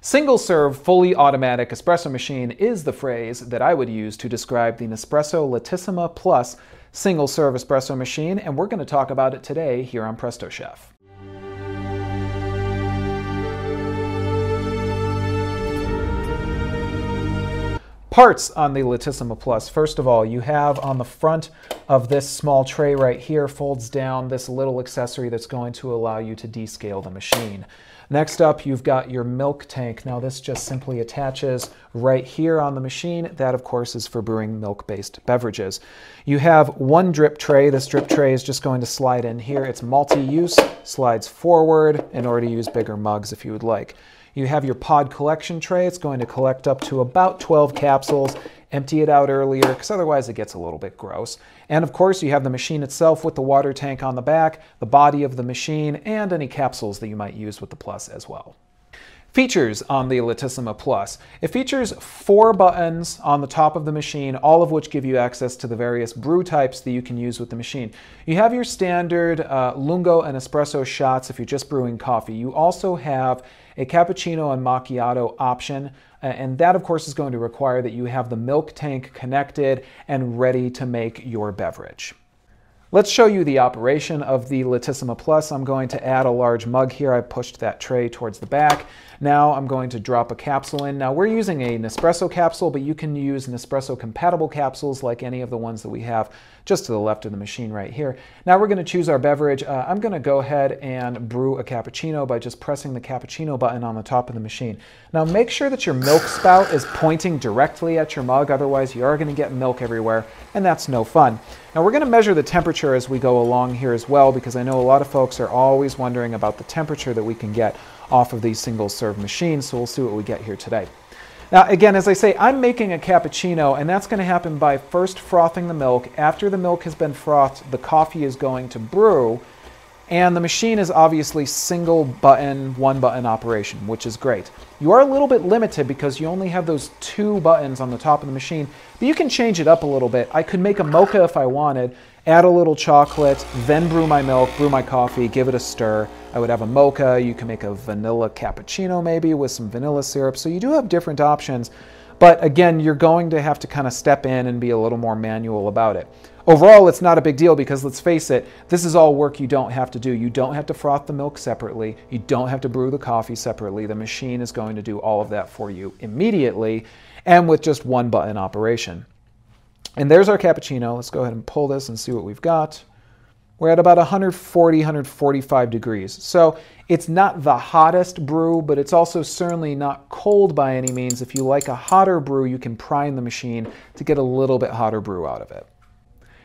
Single serve, fully automatic espresso machine is the phrase that I would use to describe the Nespresso Lattissima Plus single serve espresso machine, and we're going to talk about it today here on Presto Chef. Parts on the Lattissima Plus. First of all, you have on the front of this small tray right here folds down this little accessory that's going to allow you to descale the machine. Next up, you've got your milk tank. Now this just simply attaches right here on the machine. That of course is for brewing milk-based beverages. You have one drip tray. This drip tray is just going to slide in here. It's multi-use, slides forward in order to use bigger mugs if you would like. You have your pod collection tray. It's going to collect up to about 12 capsules. Empty it out earlier because otherwise it gets a little bit gross. And of course, you have the machine itself with the water tank on the back, the body of the machine, and any capsules that you might use with the Plus as well. Features on the Lattissima Plus. It features four buttons on the top of the machine, all of which give you access to the various brew types that you can use with the machine. You have your standard uh, lungo and espresso shots if you're just brewing coffee. You also have a cappuccino and macchiato option. Uh, and that, of course, is going to require that you have the milk tank connected and ready to make your beverage. Let's show you the operation of the Lattissima Plus. I'm going to add a large mug here. I pushed that tray towards the back. Now I'm going to drop a capsule in. Now we're using a Nespresso capsule, but you can use Nespresso compatible capsules like any of the ones that we have just to the left of the machine right here. Now we're going to choose our beverage. Uh, I'm going to go ahead and brew a cappuccino by just pressing the cappuccino button on the top of the machine. Now make sure that your milk spout is pointing directly at your mug, otherwise you are going to get milk everywhere, and that's no fun. Now we're going to measure the temperature as we go along here as well because I know a lot of folks are always wondering about the temperature that we can get off of these single serve machines, so we'll see what we get here today. Now, again, as I say, I'm making a cappuccino, and that's going to happen by first frothing the milk. After the milk has been frothed, the coffee is going to brew, and the machine is obviously single button, one button operation, which is great. You are a little bit limited because you only have those two buttons on the top of the machine, but you can change it up a little bit. I could make a mocha if I wanted, add a little chocolate, then brew my milk, brew my coffee, give it a stir. I would have a mocha. You can make a vanilla cappuccino maybe with some vanilla syrup. So you do have different options. But again, you're going to have to kind of step in and be a little more manual about it. Overall, it's not a big deal because let's face it, this is all work you don't have to do. You don't have to froth the milk separately. You don't have to brew the coffee separately. The machine is going to do all of that for you immediately and with just one button operation. And there's our cappuccino. Let's go ahead and pull this and see what we've got. We're at about 140, 145 degrees. So it's not the hottest brew, but it's also certainly not cold by any means. If you like a hotter brew, you can prime the machine to get a little bit hotter brew out of it.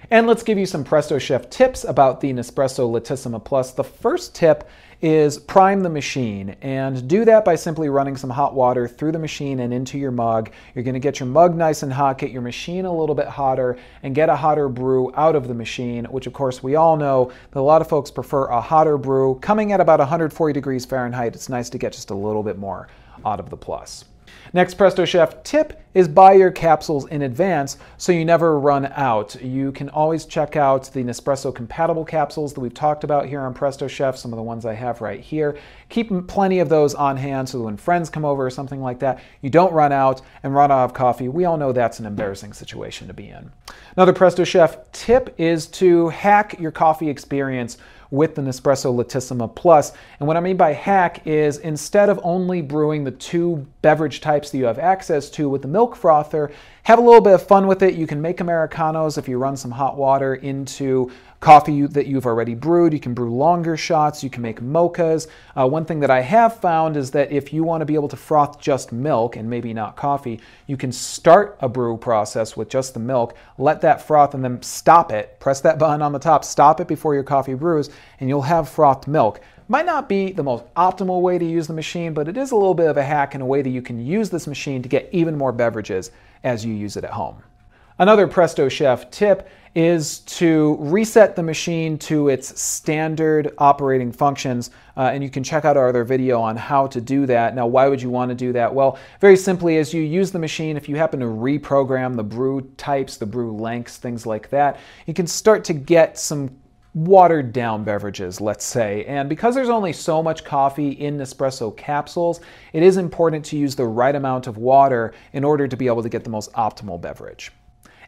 And let's give you some Presto Chef tips about the Nespresso Lattissima Plus. The first tip is prime the machine and do that by simply running some hot water through the machine and into your mug. You're going to get your mug nice and hot, get your machine a little bit hotter, and get a hotter brew out of the machine, which of course we all know that a lot of folks prefer a hotter brew. Coming at about 140 degrees Fahrenheit, it's nice to get just a little bit more out of the plus. Next Presto Chef tip is buy your capsules in advance so you never run out. You can always check out the Nespresso compatible capsules that we've talked about here on Presto Chef, some of the ones I have right here. Keep plenty of those on hand so when friends come over or something like that, you don't run out and run out of coffee. We all know that's an embarrassing situation to be in. Another Presto Chef tip is to hack your coffee experience with the Nespresso Lattissima Plus. And what I mean by hack is instead of only brewing the two beverage types that you have access to with the milk frother, have a little bit of fun with it. You can make Americanos if you run some hot water into coffee that you've already brewed. You can brew longer shots. You can make mochas. Uh, one thing that I have found is that if you want to be able to froth just milk and maybe not coffee, you can start a brew process with just the milk, let that froth, and then stop it. Press that button on the top, stop it before your coffee brews, and you'll have frothed milk. Might not be the most optimal way to use the machine, but it is a little bit of a hack in a way that you can use this machine to get even more beverages as you use it at home. Another Presto Chef tip is to reset the machine to its standard operating functions. Uh, and you can check out our other video on how to do that. Now, why would you want to do that? Well, very simply, as you use the machine, if you happen to reprogram the brew types, the brew lengths, things like that, you can start to get some watered down beverages, let's say. And because there's only so much coffee in Nespresso capsules, it is important to use the right amount of water in order to be able to get the most optimal beverage.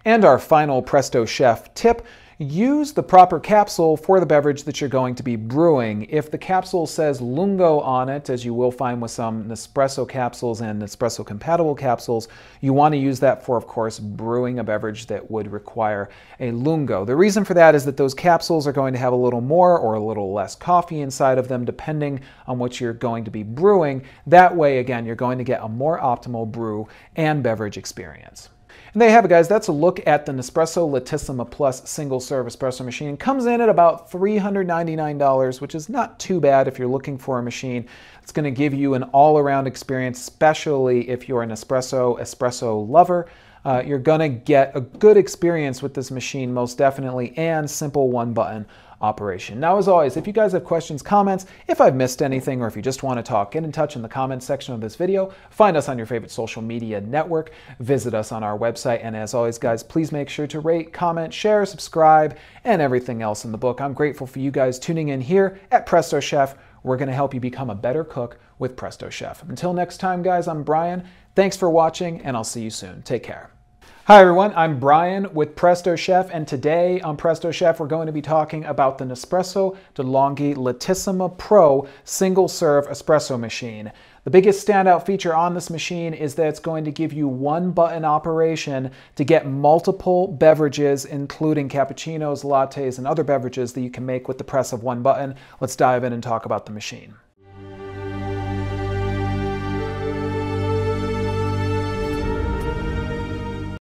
And our final Presto Chef tip use the proper capsule for the beverage that you're going to be brewing. If the capsule says Lungo on it, as you will find with some Nespresso capsules and Nespresso compatible capsules, you want to use that for, of course, brewing a beverage that would require a Lungo. The reason for that is that those capsules are going to have a little more or a little less coffee inside of them, depending on what you're going to be brewing. That way, again, you're going to get a more optimal brew and beverage experience. And there you have it, guys. That's a look at the Nespresso Lattissima Plus single serve espresso machine. Comes in at about $399, which is not too bad if you're looking for a machine. It's going to give you an all around experience, especially if you're an espresso espresso lover. Uh, you're going to get a good experience with this machine, most definitely, and simple one button operation. Now, as always, if you guys have questions, comments, if I've missed anything, or if you just want to talk, get in touch in the comments section of this video. Find us on your favorite social media network. Visit us on our website. And as always, guys, please make sure to rate, comment, share, subscribe, and everything else in the book. I'm grateful for you guys tuning in here at Presto Chef. We're going to help you become a better cook with Presto Chef. Until next time, guys, I'm Brian. Thanks for watching, and I'll see you soon. Take care. Hi everyone, I'm Brian with Presto Chef, and today on Presto Chef we're going to be talking about the Nespresso De'Longhi Lattissima Pro single serve espresso machine. The biggest standout feature on this machine is that it's going to give you one button operation to get multiple beverages, including cappuccinos, lattes, and other beverages that you can make with the press of one button. Let's dive in and talk about the machine.